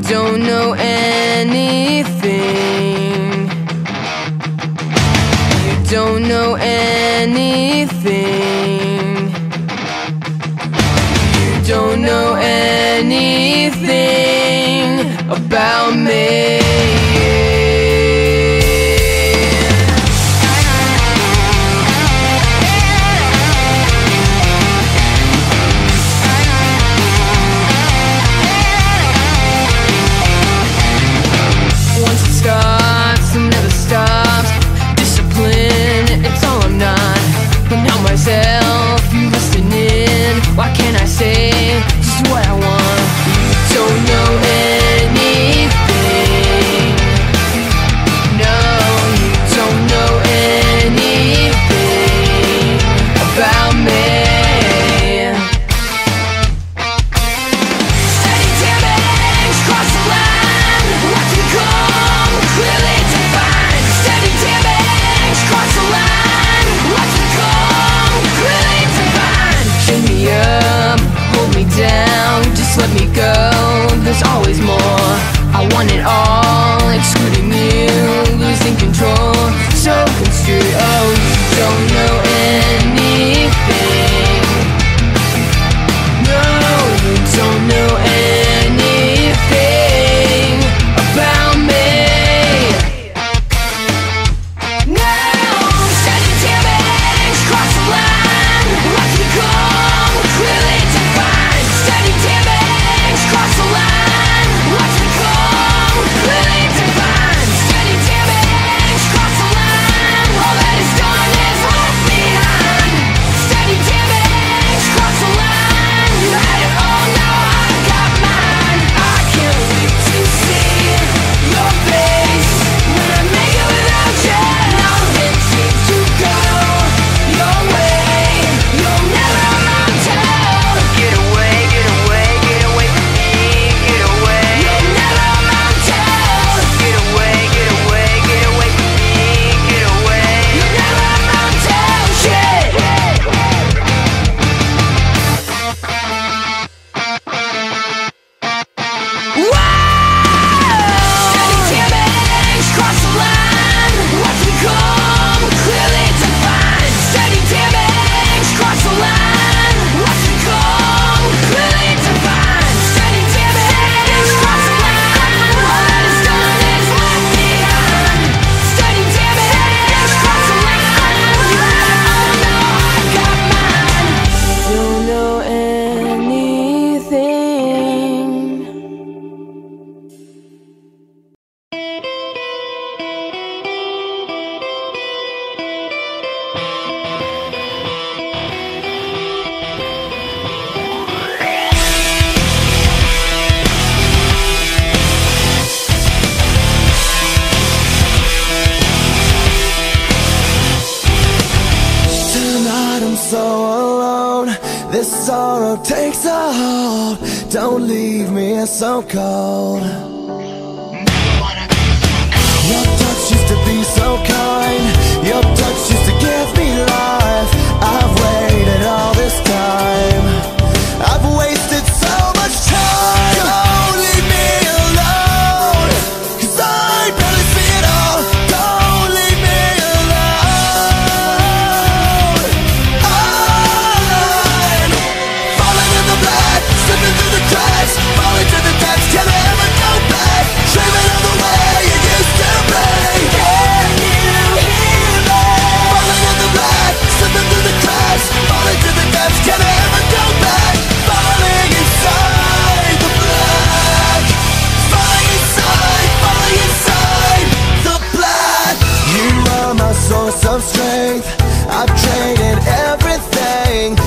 don't know anything. said it all. so alone. This sorrow takes a hold. Don't leave me so cold. kind. Your touch used to give me life. I've faith I've traded everything.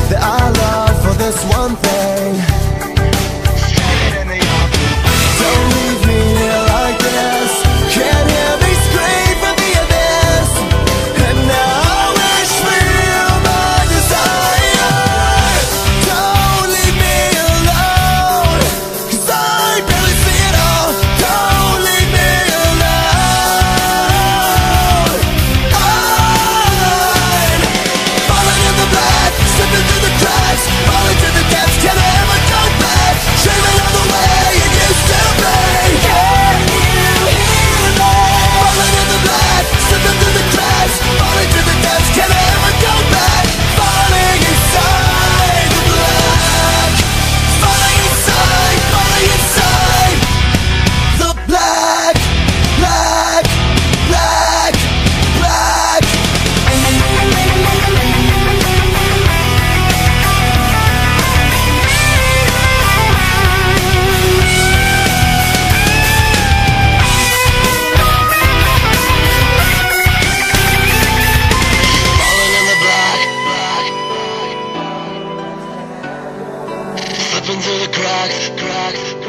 crack, crack.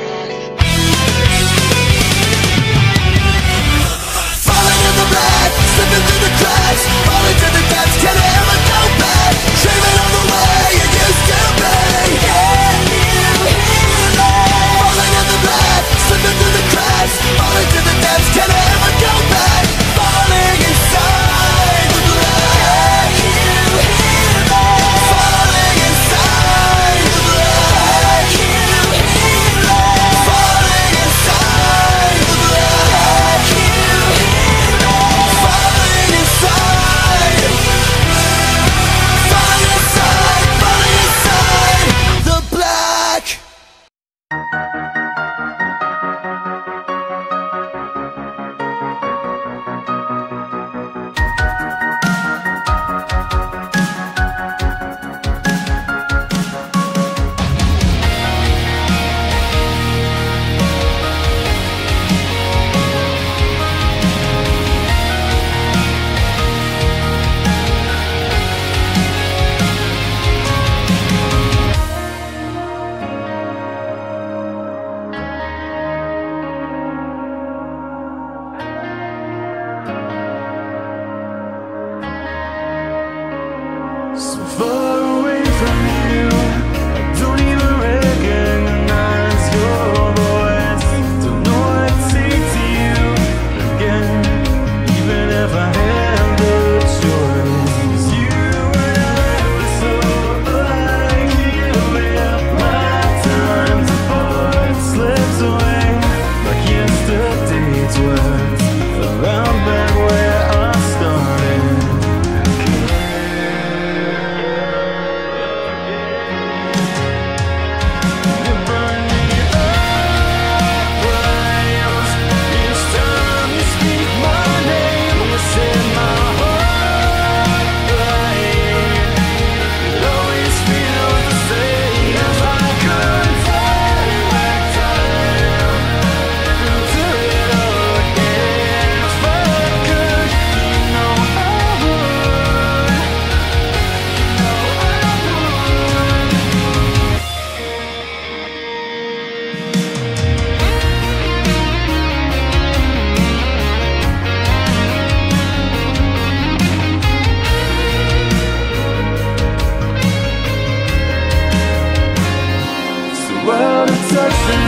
Out